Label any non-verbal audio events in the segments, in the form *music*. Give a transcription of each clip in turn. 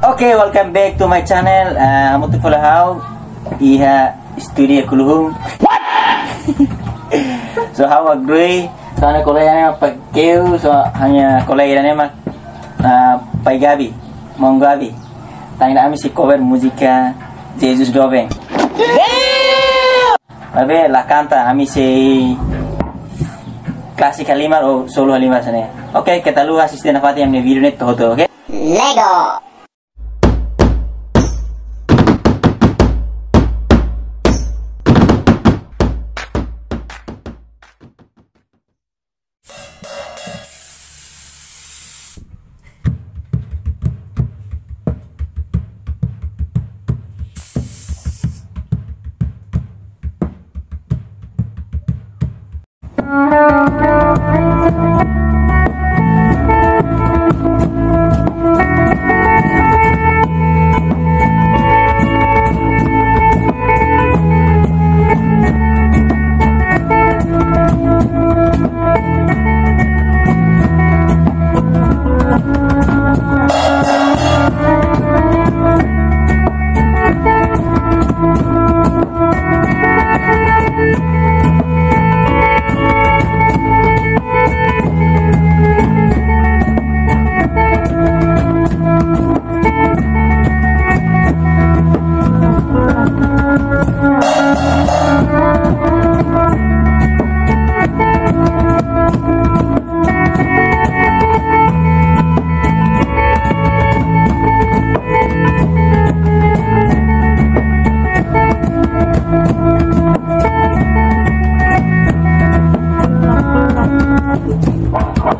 Okay, welcome back to my channel. Uh, Mutu Fulahau. Iha studio kuluhum. What? *laughs* so how agree? So ana kolay na pagkeu so hanya kolay na mak uh, pai gabi, mong gabi. Tangina ami si cover musika Jesus Doveng. Babe la canta ami si klasik halimar o solo halimar sana. Okay, kita lu asisten afati amne video net to okay? Lego. Uh-huh.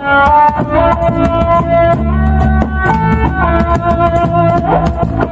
Thank you.